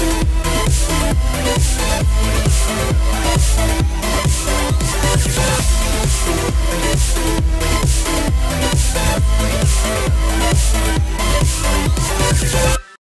We'll be.